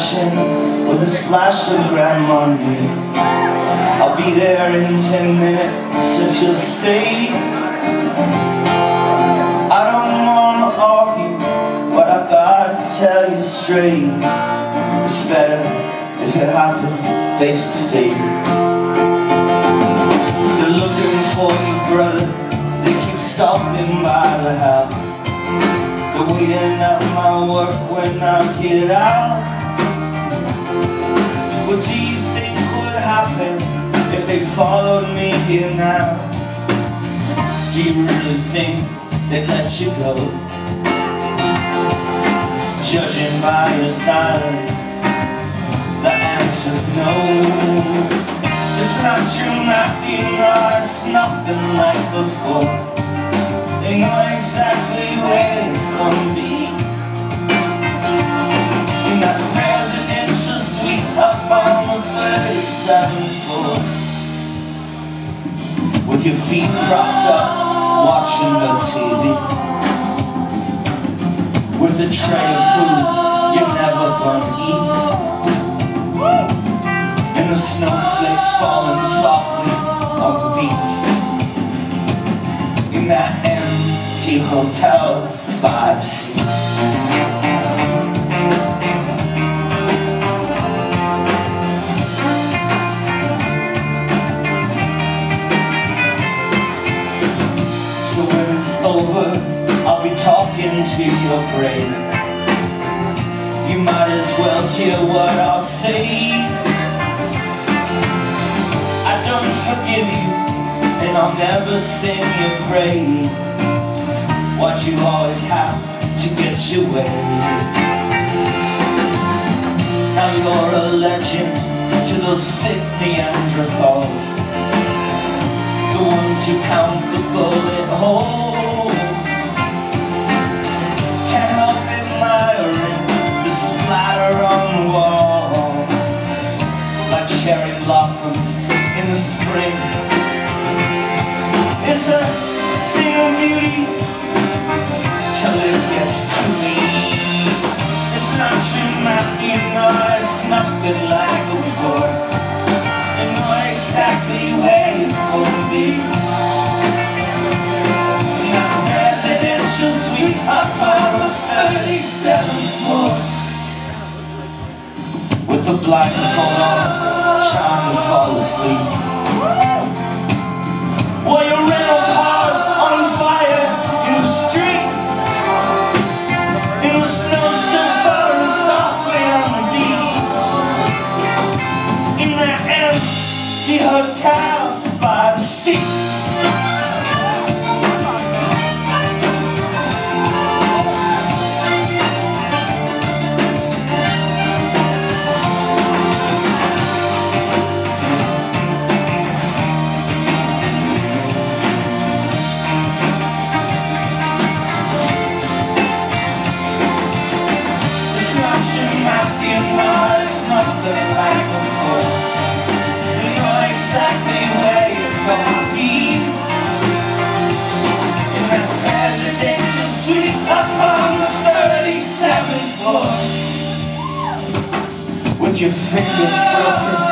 with a splash of Grand Marnier. I'll be there in ten minutes if you'll stay. I don't wanna argue, but I gotta tell you straight. It's better if it happens face to face. They're looking for you, brother. They keep stopping by the house. They're waiting at my work when I get out. What do you think would happen if they followed me here now? Do you really think they'd let you go? Judging by your silence, the answer's no. It's not true, Matthew, no, it's nothing like before. They know exactly where gonna be. Your feet propped up, watching the TV. With a tray of food you're never gonna eat. And the snowflakes falling softly on the beach. In that empty hotel by the over, I'll be talking to your brain. You might as well hear what I'll say. I don't forgive you, and I'll never sing your praise. What you always have to get your way. Now you're a legend to those sick Neanderthals. The ones who count the bullet holes. Spring. It's a thing of beauty? Till it gets clean It's not true, Matthew, no, it's nothing like before You know exactly where you're gonna be. Presidential suite up on the 37th floor. With the blindfold on, trying to fall asleep While your rental car's on fire in the street? In the snow still falling softly on the beach? In that empty hotel by the sea your fingers broken?